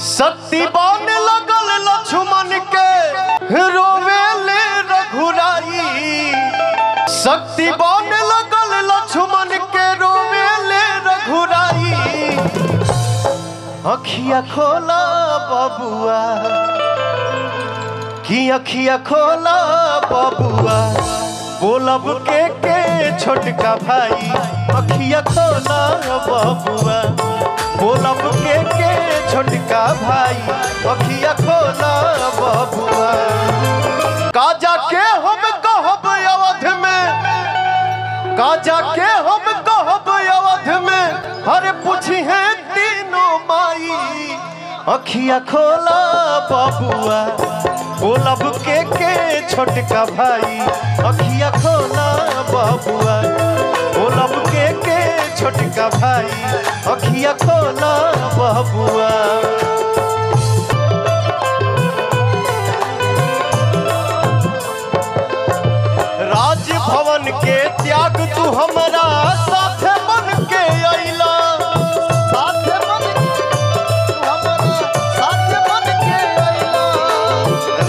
शक्ति बन लगल लक्ष्मण के। रोवेले रघुराई। शक्ति बन लगल लक्ष्मण के रोवेले रघुराई। अखिया खोला बबुआ। की अखिया खोला बबुआ। बोलब के के छोटका भाई। अखिया खोला बबुआ। बोलब छोटका भाई, अखिया खोला बबुआ का जाके हम कहब अवध में का जाके हम कहब अवध में, हरे पूछी है तीनों माई। अखिया खोला बबुआ बोलब के के छोटका भाई। अखिया खोला बबुआ बोलब के के छोटका भाई, अखिया खोला बबुआ राजभवन के त्याग तू हमारा साथ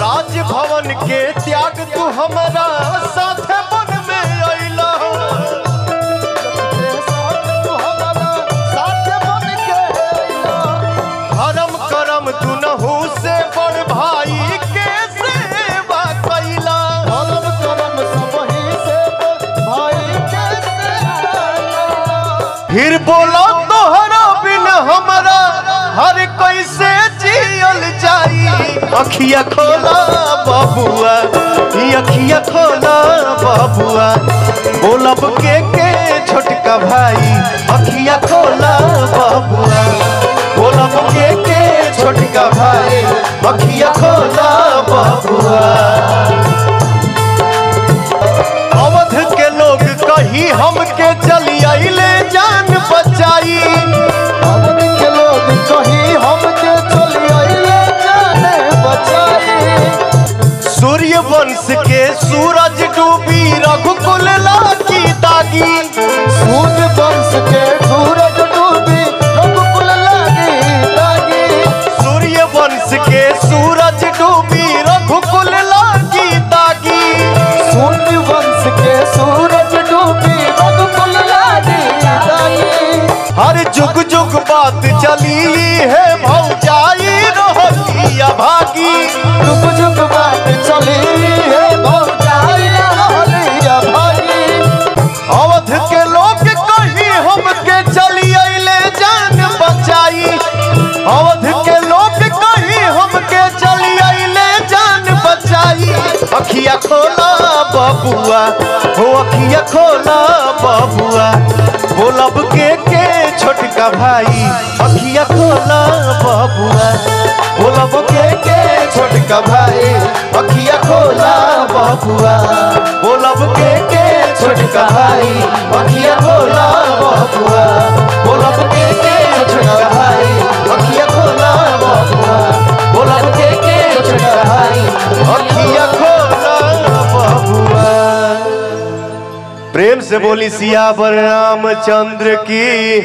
राजभवन के त्याग तू हमारा साथ फिर बोला तोहरा बिन हमारा, हर कैसे जियल जाई? अखिया खोला बबुआ अखिया खोला बबुआ। बोलब के के छोटका भाई, अखिया खोला बबुआ। बोलब के के छोटका भाई, अखिया खोला बबुआ। सूर्य वंश के सूरज डूबी, रघुकुल लागी दागी। सूर्य वंश के सूरज डूबी, रघुकुल लागी दागी। सूर्य वंश के सूरज डूबी, रघुकुल हर जुग जुग बात चली है भौजाई रहलिया भागी। बबुआ, हो अखिया खोला बबुआ। बोलब के के छोटका भाई, अखिया खोला बबुआ। बोलब के के छोटका भाई, अखिया खोला बबुआ। बोलब के के प्रेम से बोली सिया पर रामचंद्र की।